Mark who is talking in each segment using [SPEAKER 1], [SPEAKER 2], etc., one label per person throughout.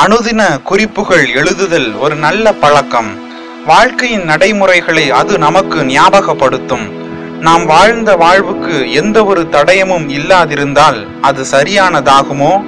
[SPEAKER 1] அனுதின குறிப்புகள் எழுதுதல் ஒரு நல்ல பழக்கம். வாழ்க்கையின் நடைமுறைகளை அது நமக்கு ஞாபகப்படுத்தும். நாம் வாழ்ந்த வாழ்வுக்கு எந்த ஒரு தடயமும் இல்லாதிருந்தால் அது சரியானதாகுமோ?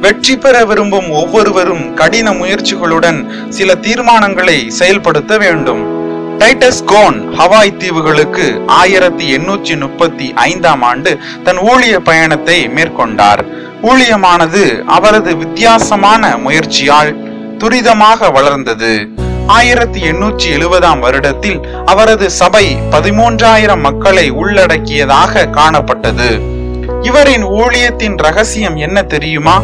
[SPEAKER 1] வெற்றி பெற விரும்பும் ஒவ்வொருவரும் கடின முயற்சிகளுடன் சில தீர்மானங்களை செயல்படுத்த வேண்டும். டைட்டஸ் கோன் ஹவாய் தீவுகளுக்கு ஆயிரத்தி எண்ணூற்றி முப்பத்தி ஐந்தாம் ஆண்டு தன் ஊழிய பயணத்தை மேற்கொண்டார். ஊழியமானது அவரது வித்தியாசமான முயற்சியால் துரிதமாக வளர்ந்தது. ஆயிரத்தி எண்ணூற்றி எழுபதாம் வருடத்தில் அவரது சபை பதிமூன்றாயிரம் மக்களை உள்ளடக்கியதாக காணப்பட்டது. இவரின் ஊழியத்தின் ரகசியம் என்ன தெரியுமா?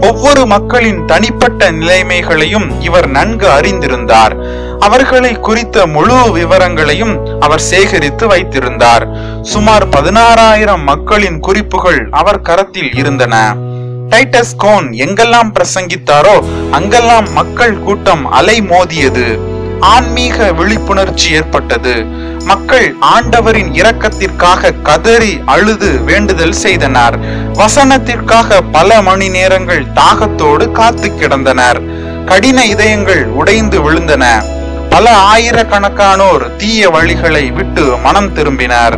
[SPEAKER 1] ஒவ்வொரு மக்களின் தனிப்பட்ட நிலைமைகளையும் இவர் நன்கு அறிந்திருந்தார். அவர்களை குறித்த முழு விவரங்களையும் அவர் சேகரித்து வைத்திருந்தார். சுமார் பதினாறாயிரம் மக்களின் குறிப்புகள் அவர் கரத்தில் இருந்தன. டைட்டஸ் கோன் எங்கெல்லாம் பிரசங்கித்தாரோ அங்கெல்லாம் மக்கள் கூட்டம் அலை மோதியது. ஆன்மீக விழிப்புணர்ச்சி ஏற்பட்டது. மக்கள் ஆண்டவரின் இரக்கத்திற்காக கதறி அழுது வேண்டுதல் செய்தனர். வசனத்திற்காக பல மணி நேரங்கள் தாகத்தோடு காத்து கிடந்தனர். கடின இதயங்கள் உடைந்து விழுந்தன. பல ஆயிரக்கணக்கானோர் தீய வழிகளை விட்டு மனம் திரும்பினர்.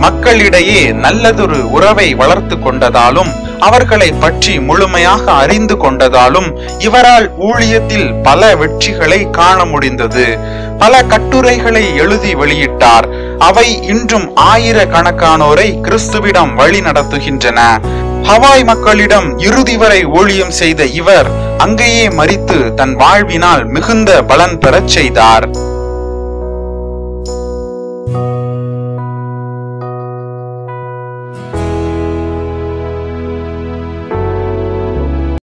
[SPEAKER 1] மக்களிடையே நல்லதொரு உறவை வளர்த்து கொண்டதாலும் அவர்களை பற்றி முழுமையாக அறிந்து கொண்டதாலும் இவரால் ஊழியத்தில் பல வெற்றிகளை காண முடிந்தது. பல கட்டுரைகளை எழுதி வெளியிட்டார். அவை இன்றும் ஆயிரக்கணக்கானோரை கிறிஸ்துவிடம் வழி நடத்துகின்றன ஹவாய் மக்களிடம் இறுதி வரை ஊழியம் செய்த இவர் அங்கேயே மறித்து தன் வாழ்வினால் மிகுந்த பலன் பெறச் செய்தார்.